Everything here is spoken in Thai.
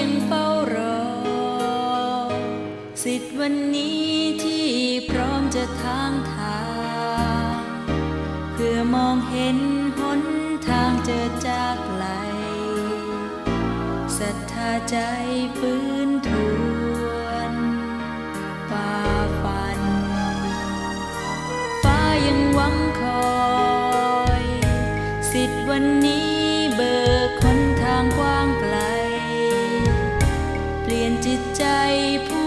ยัเฝ้ารอ สิทธิ์วันนี้ที่พร้อมจะทางทาง เพื่อมองเห็นหนทางเจอจากไหลศรัทธาใจฟื้นทวนฝ่าฟัน ฟ้ายังหวังคอย สิทธิ์วันนี้เบิก ใจผู้